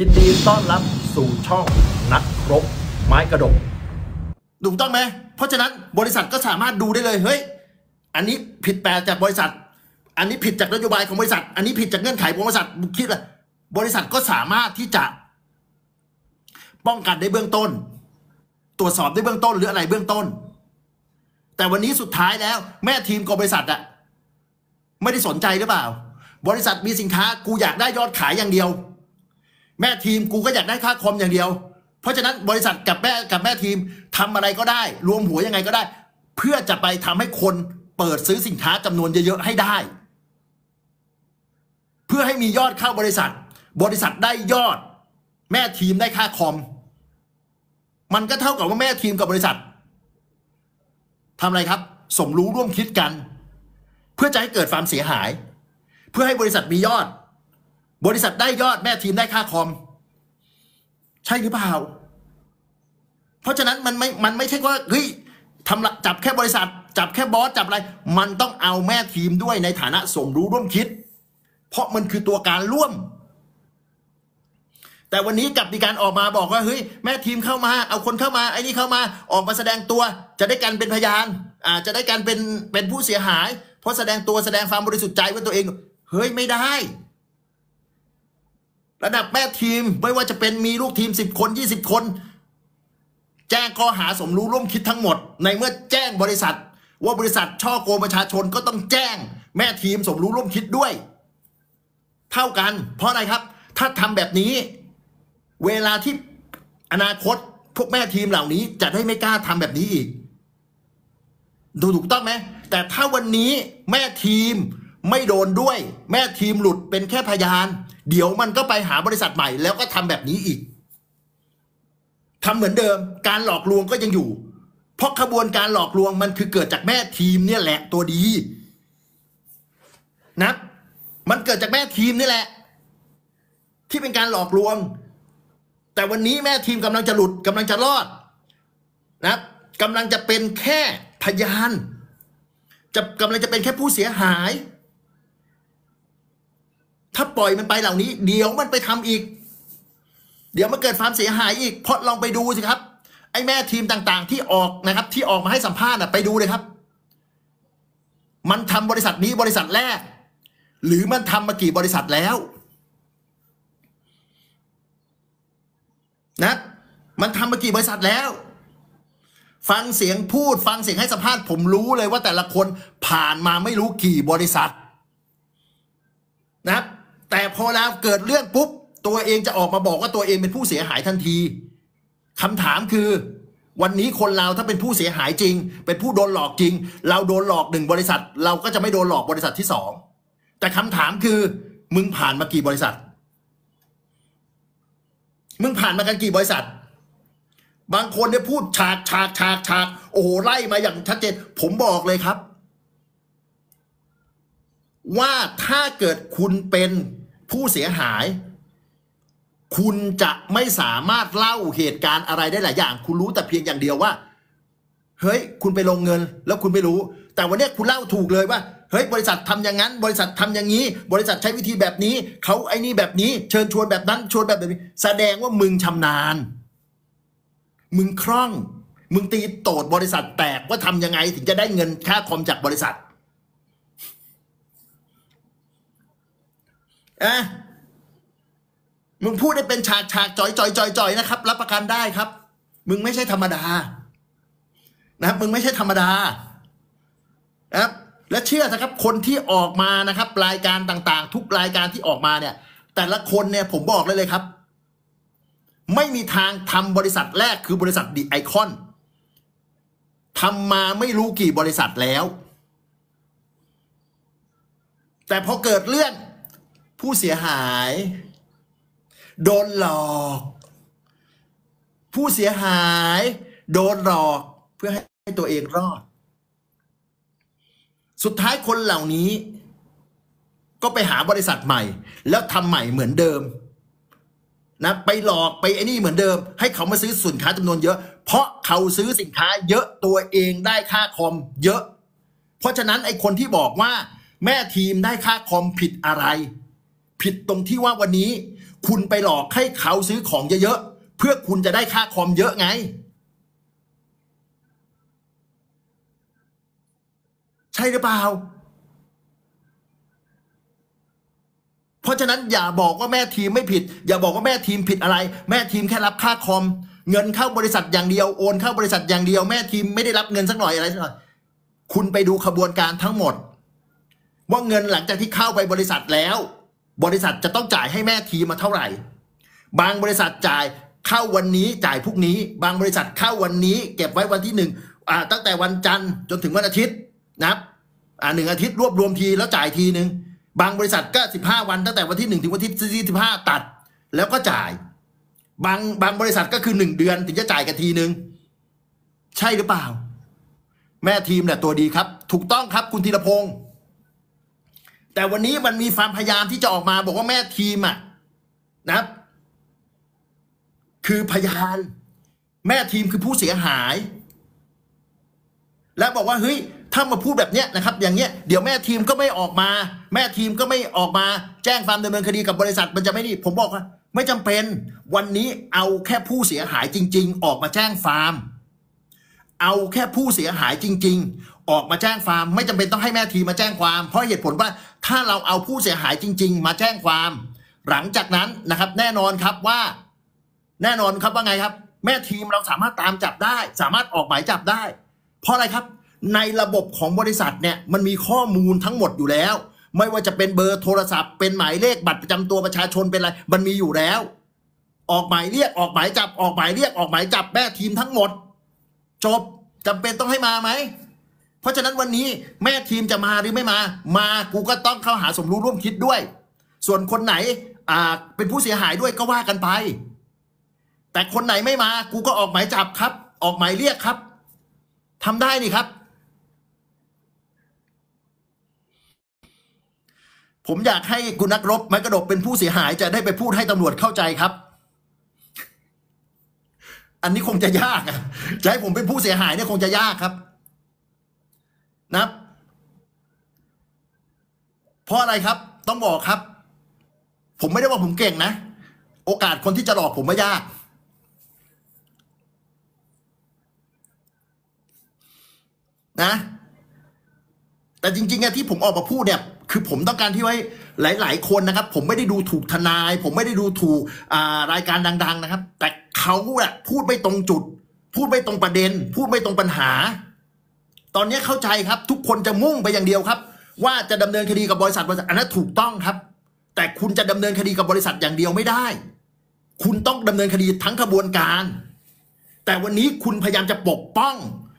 ยินดีต้อนรับสู่ช่องนักครบไม้กระดกถูกต้องไหม เพราะฉะนั้นบริษัทก็สามารถดูได้เลย เฮ้ย อันนี้ผิดแปลจากบริษัท อันนี้ผิดจากนโยบายของบริษัท อันนี้ผิดจากเงื่อนไขของบริษัทคิดเลยบริษัทก็สามารถที่จะ ป้องกันได้เบื้องต้น ตรวจสอบได้เบื้องต้นหรืออะไรเบื้องต้น แต่วันนี้สุดท้ายแล้ว แม่ทีมของบริษัทอะไม่ได้สนใจหรือเปล่า บริษัทมีสินค้ากูอยากได้ยอดขายอย่างเดียว แม่ทีมกูก็อยากได้ค่าคอมอย่างเดียว เพราะฉะนั้นบริษัทกับแม่กับแม่ทีมทำอะไรก็ได้ รวมหัวยังไงก็ได้ เพื่อจะไปทำให้คนเปิดซื้อสินค้าจำนวนเยอะๆให้ได้ เพื่อให้มียอดเข้าบริษัท บริษัทได้ยอด แม่ทีมได้ค่าคอม มันก็เท่ากับว่าแม่ทีมกับบริษัททำอะไรครับ สมรู้ร่วมคิดกัน เพื่อจะให้เกิดความเสียหาย เพื่อให้บริษัทมียอด บริษัทได้ยอดแม่ทีมได้ค่าคอม ใช่หรือเปล่า เพราะฉะนั้นมันไม่ มันไม่ใช่ว่าเฮ้ยทำจับแค่บริษัท จับแค่บอสจับอะไร มันต้องเอาแม่ทีมด้วยในฐานะสมรู้ร่วมคิด เพราะมันคือตัวการร่วม แต่วันนี้กลับมีการออกมาบอกว่าเฮ้ยแม่ทีมเข้ามา เอาคนเข้ามาไอ้นี่เข้ามาออกมาแสดงตัว จะได้กันเป็นพยานอ่าจะได้กันเป็นเป็นผู้เสียหาย เพราะแสดงตัวแสดงความบริสุทธิ์ใจว่าตัวเอง เฮ้ยไม่ได้ ระดับแม่ทีมไม่ว่าจะเป็นมีลูกทีมสิบคนยี่สิบคน แจ้งข้อหาสมรู้ร่วมคิดทั้งหมด ในเมื่อแจ้งบริษัท ว่าบริษัทช่อโกงประชาชนก็ต้องแจ้ง แม่ทีมสมรู้ร่วมคิดด้วย เท่ากัน เพราะอะไรครับ ถ้าทำแบบนี้ เวลาที่อนาคตพวกแม่ทีมเหล่านี้จะได้ไม่กล้าทำแบบนี้อีกดูถูกต้องไหมแต่ถ้าวันนี้แม่ทีมไม่โดนด้วย แม่ทีมหลุดเป็นแค่พยาน เดี๋ยวมันก็ไปหาบริษัทใหม่ แล้วก็ทำแบบนี้อีกทำเหมือนเดิม การหลอกลวงก็ยังอยู่ เพราะขบวนการหลอกลวงมันคือเกิดจากแม่ทีมเนี่ยแหละตัวดีนะมันเกิดจากแม่ทีมนี่แหละ ที่เป็นการหลอกลวง แต่วันนี้แม่ทีมกำลังจะหลุดกำลังจะรอดนะกำลังจะเป็นแค่พยาน จะกำลังจะเป็นแค่ผู้เสียหาย ถ้าปล่อยมันไปเหล่านี้ เดี๋ยวมันไปทำอีก เดี๋ยวมันเกิดความเสียหายอีก เพราะลองไปดูสิครับ ไอ้แม่ทีมต่างๆ ที่ออกนะครับ ที่ออกมาให้สัมภาษณ์ไปดูเลยครับ มันทำบริษัทนี้บริษัทแรก หรือมันทำมากี่บริษัทแล้ว นะ มันทำมากี่บริษัทแล้ว ฟังเสียงพูด ฟังเสียงให้สัมภาษณ์ผมรู้เลยว่าแต่ละคนผ่านมาไม่รู้กี่บริษัทนะครับ แต่พอแล้วเกิดเรื่องปุ๊บ ตัวเองจะออกมาบอกว่าตัวเองเป็นผู้เสียหายทันทีคำถามคือ วันนี้คนเราถ้าเป็นผู้เสียหายจริง เป็นผู้โดนหลอกจริง เราโดนหลอกหนึ่งบริษัท เราก็จะไม่โดนหลอกบริษัทที่สองแต่คำถามคือมึงผ่านมากี่บริษัท มึงผ่านมากันกี่บริษัท บางคนเนี่ยพูดฉากฉากฉากฉากโอ้โหไล่มาอย่างชัดเจน ผมบอกเลยครับ ว่าถ้าเกิดคุณเป็นผู้เสียหาย คุณจะไม่สามารถเล่าเหตุการณ์อะไรได้หลายอย่าง คุณรู้แต่เพียงอย่างเดียวว่า เฮ้ย คุณไปลงเงิน แล้วคุณไม่รู้ แต่วันนี้คุณเล่าถูกเลยว่าเฮ้ยบริษัททำอย่างนั้น บริษัททำอย่างนี้ บริษัทใช้วิธีแบบนี้เขาไอ้นี่แบบนี้ เชิญชวนแบบนั้นชวนแบบนี้ แสดงว่ามึงชำนาญ มึงคล่อง มึงตีโตดบริษัทแตกว่าทำยังไงถึงจะได้เงินค่าคอมจากบริษัท อะมึงพูดได้เป็นฉากฉากจ่อยจ่อยจ่อยจ่อยนะครับ รับประกันได้ครับ มึงไม่ใช่ธรรมดา นะครับ มึงไม่ใช่ธรรมดานะครับ และเชื่อนะครับ คนที่ออกมานะครับ รายการต่างๆ ทุกรายการที่ออกมาเนี่ย แต่ละคนเนี่ยผมบอกเลยเลยครับ ไม่มีทางทำบริษัทแรกคือบริษัทดีไอคอนทำมาไม่รู้กี่บริษัทแล้ว แต่พอเกิดเรื่อง ผู้เสียหาย โดนหลอก ผู้เสียหาย โดนหลอกเพื่อให้ตัวเองรอด สุดท้ายคนเหล่านี้ ก็ไปหาบริษัทใหม่ แล้วทำใหม่เหมือนเดิมนะไปหลอกไปไอ้นี่เหมือนเดิม ให้เขามาซื้อสินค้าจำนวนเยอะ เพราะเขาซื้อสินค้าเยอะตัวเองได้ค่าคอมเยอะ เพราะฉะนั้นไอ้คนที่บอกว่า แม่ทีมได้ค่าคอมผิดอะไร ผิดตรงที่ว่าวันนี้ คุณไปหลอกให้เขาซื้อของเยอะๆเพื่อคุณจะได้ค่าคอมเยอะไง ใช่หรือเปล่า เพราะฉะนั้นอย่าบอกว่าแม่ทีมไม่ผิด อย่าบอกว่าแม่ทีมผิดอะไร แม่ทีมแค่รับค่าคอม เงินเข้าบริษัทอย่างเดียวโอนเข้าบริษัทอย่างเดียวแม่ทีมไม่ได้รับเงินสักหน่อยอะไรสักหน่อยคุณไปดูขบวนการทั้งหมด ว่าเงินหลังจากที่เข้าไปบริษัทแล้ว บริษัทจะต้องจ่ายให้แม่ทีมมาเท่าไหร่ บางบริษัทจ่ายเข้าวันนี้จ่ายพรุ่งนี้ บางบริษัทเข้าวันนี้เก็บไว้วันที่หนึ่งตั้งแต่วันจันทร์จนถึงวันอาทิตย์นะครับหนึ่งอาทิตย์รวบรวมทีแล้วจ่ายทีหนึ่งบางบริษัทก็สิบห้าวันตั้งแต่วันที่หนึ่งถึงวันที่สิบห้าตัด แล้วก็จ่าย บางบางบริษัทก็คือหนึ่งเดือนถึงจะจ่ายกันทีหนึ่งใช่หรือเปล่า แม่ทีมเนี่ยตัวดีครับ ถูกต้องครับคุณธีรพงศ์ แต่วันนี้มันมีความพยายามที่จะออกมาบอกว่าแม่ทีมอะนะคือพยาน แม่ทีมคือผู้เสียหาย และบอกว่าเฮ้ยถ้ามาพูดแบบเนี้ยนะครับ อย่างเงี้ยเดี๋ยวแม่ทีมก็ไม่ออกมา แม่ทีมก็ไม่ออกมาแจ้งความดำเนินคดีกับบริษัท มันจะไม่นี่ผมบอกว่าไม่จำเป็น วันนี้เอาแค่ผู้เสียหายจริง ๆ ออกมาแจ้งฟาร์ม เอาแค่ผู้เสียหายจริง ๆ ออกมาแจ้งความไม่จำเป็นต้องให้แม่ทีมาแจ้งความ เพราะเหตุผลว่าถ้าเราเอาผู้เสียหายจริง ๆ มาแจ้งความ หลังจากนั้นนะครับ แน่นอนครับว่า แน่นอนครับว่าไงครับ แม่ทีมเราสามารถตามจับได้ สามารถออกหมายจับได้ เพราะอะไรครับ ในระบบของบริษัทเนี่ยมันมีข้อมูลทั้งหมดอยู่แล้ว ไม่ว่าจะเป็นเบอร์โทรศัพท์ เป็นหมายเลขบัตรประจำตัวประชาชนเป็นอะไรมันมีอยู่แล้ว ออกหมายเรียกออกหมายจับออกหมายเรียกออกหมายจับแม่ทีมทั้งหมด จบจำเป็นต้องให้มาไหม เพราะฉะนั้นวันนี้แม่ทีมจะมาหรือไม่มา มากูก็ต้องเข้าหาสมรู้ร่วมคิดด้วย ส่วนคนไหนอ่าเป็นผู้เสียหายด้วยก็ว่ากันไป แต่คนไหนไม่มากูก็ออกหมายจับครับ ออกหมายเรียกครับทำได้นี่ครับ ผมอยากให้คุณนักรบไม้กระดกเป็นผู้เสียหายจะได้ไปพูดให้ตำรวจเข้าใจครับ อันนี้คงจะยากอะจะให้ผมเป็นผู้เสียหายเนี่ยคงจะยากครับ นะเพราะอะไรครับ ต้องบอกครับ ผมไม่ได้ว่าผมเก่งนะ โอกาสคนที่จะหลอกผมไม่ยาก นะ แต่จริงๆอะที่ผมออกมาพูดเนี่ย คือผมต้องการที่ไว้หลาย ๆ คนนะครับ ผมไม่ได้ดูถูกทนาย ผมไม่ได้ดูถูกรายการดัง ๆ นะครับ แต่เขาอะพูดไม่ตรงจุด พูดไม่ตรงประเด็น พูดไม่ตรงปัญหา ตอนนี้เข้าใจครับ ทุกคนจะมุ่งไปอย่างเดียวครับ ว่าจะดำเนินคดีกับบริษัทบริษัทอันนั้นถูกต้องครับ แต่คุณจะดำเนินคดีกับบริษัทอย่างเดียวไม่ได้ คุณต้องดำเนินคดีทั้งขบวนการ แต่วันนี้คุณพยายามจะปกป้อง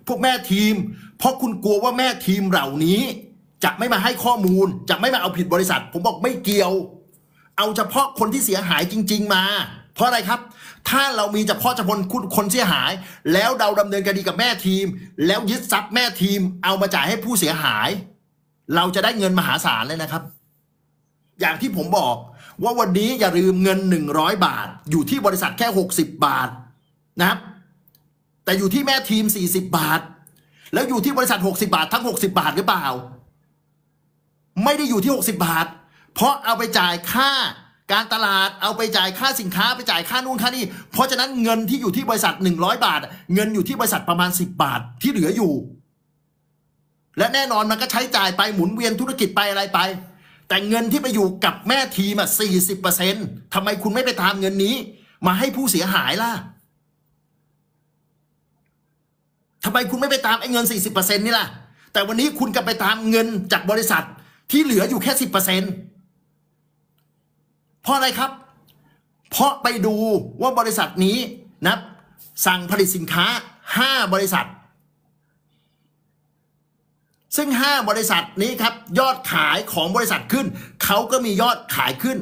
พวกแม่ทีม เพราะคุณกลัวว่าแม่ทีมเหล่านี้ จะไม่มาให้ข้อมูล จะไม่มาเอาผิดบริษัท ผมบอกไม่เกี่ยว เอาเฉพาะคนที่เสียหายจริง ๆ มา เพราะอะไรครับ ถ้าเรามีเฉพาะเฉพาะคนเสียหาย แล้วเราดำเนินคดีกับแม่ทีม แล้วยึดทรัพย์แม่ทีม เอามาจ่ายให้ผู้เสียหาย เราจะได้เงินมหาศาลเลยนะครับ อย่างที่ผมบอกว่าวันนี้อย่าลืมเงิน 100 บาท อยู่ที่บริษัทแค่ 60 บาทนะครับ แต่อยู่ที่แม่ทีม 40 บาท แล้วอยู่ที่บริษัท 60 บาท ทั้ง 60 บาทหรือเปล่า ไม่ได้อยู่ที่ 60 บาท เพราะเอาไปจ่ายค่าการตลาดเอาไปจ่ายค่าสินค้าไปจ่ายค่านู่นค่านี่เพราะฉะนั้นเงินที่อยู่ที่บริษัท 100 บาท เงินอยู่ที่บริษัทประมาณ 10 บาทที่เหลืออยู่ และแน่นอนมันก็ใช้จ่ายไปหมุนเวียนธุรกิจไปอะไรไป แต่เงินที่ไปอยู่กับแม่ทีมอะ40เปอร์เซ็นต์ทำไมคุณไม่ไปตามเงินนี้ มาให้ผู้เสียหายล่ะทำไมคุณไม่ไปตามไอ้เงิน 40%นี่ล่ะ แต่วันนี้คุณกลับไปตามเงินจากบริษัท ที่เหลืออยู่แค่10%เปอร์เซ็นต์เพราะอะไรครับ เพราะไปดูว่าบริษัทนี้นะสั่งผลิตสินค้า5บริษัท ซึ่ง5บริษัทนี้ครับ ยอดขายของบริษัทขึ้น เขาก็มียอดขายขึ้น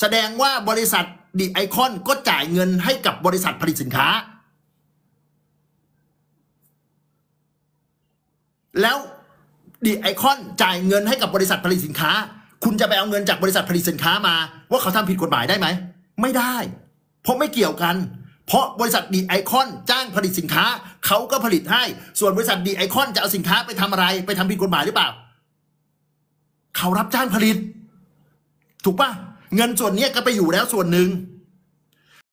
แสดงว่าบริษัทดีไอคอนก็จ่ายเงินให้กับบริษัทผลิตสินค้า แล้ว ดีไอคอนจ่ายเงินให้กับบริษัทผลิตสินค้า คุณจะไปเอาเงินจากบริษัทผลิตสินค้ามา ว่าเขาทำผิดกฎหมายได้ไหม ไม่ได้ เพราะไม่เกี่ยวกัน เพราะบริษัทดีไอคอนจ้างผลิตสินค้า เขาก็ผลิตให้ ส่วนบริษัทดีไอคอนจะเอาสินค้าไปทำอะไร ไปทำผิดกฎหมายหรือเปล่า เขารับจ้างผลิต ถูกปะเงินส่วนนี้ก็ไปอยู่แล้วส่วนหนึ่ง